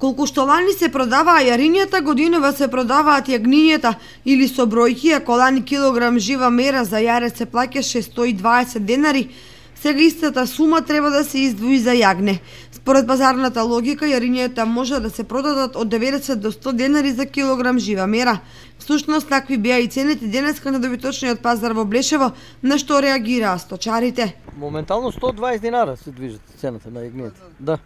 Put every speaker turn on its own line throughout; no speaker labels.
Колку што лани се продаваа јарињата, годинова се продаваат јагнињата или со бројки, ако лани килограм жива мера за јаре се плаќаше 120 денари, сега истата сума треба да се издвои за јагне. Според базарната логика, јарињата може да се продадат од 90 до 100 денари за килограм жива мера. Всушност, такви беа и цените денеска на добиточниот пазар во Блешево, на што реагираа сточарите.
Моментално 120 динара се движат цената на јагнијата. Да.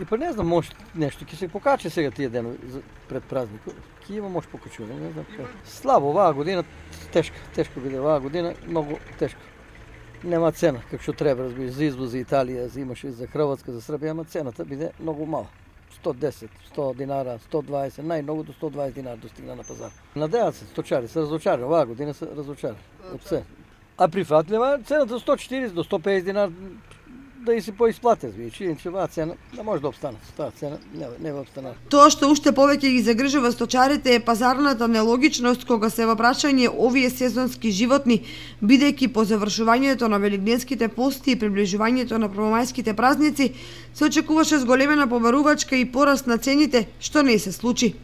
И па не знам, може нешто ќе се покачи сега тие денови пред празник. Ќе има може покачување, не знам како. Слабо оваа година, тешка, тешко биде оваа година, многу тешко. Нема цена, како што треба, разбираш, за извоз за Италија, за имаше за Хрватска, за Србија, ама цената биде многу мала. 110, 100 динара, 120, најмногу до 120 динара достигна на пазар. Надејат се сточари, се разочари, оваа година се разочари. Од се. А прифатлива цената 140 до 150 динар да и се поисплате, значи, иначе оваа цена не може да обстане. Таа цена не, не во обстана.
Тоа што уште повеќе ги загрижува сточарите е пазарната нелогичност кога се во прашање овие сезонски животни, бидејќи по завршувањето на велигденските пости и приближувањето на првомајските празници се очекуваше зголемена побарувачка и пораст на цените, што не се случи.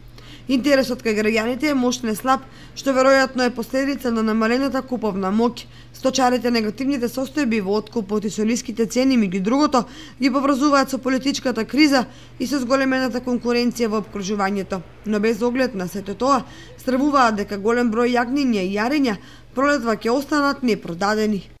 Интересот кај граѓаните е мощно слаб, што веројатно е последица на намалената куповна моќ. Сточарите негативните состојби во откупот и со ниските цени меѓу другото ги поврзуваат со политичката криза и со зголемената конкуренција во обкружувањето. Но без оглед на сето тоа, стравуваат дека голем број јагниња и јарења пролетва ќе останат непродадени.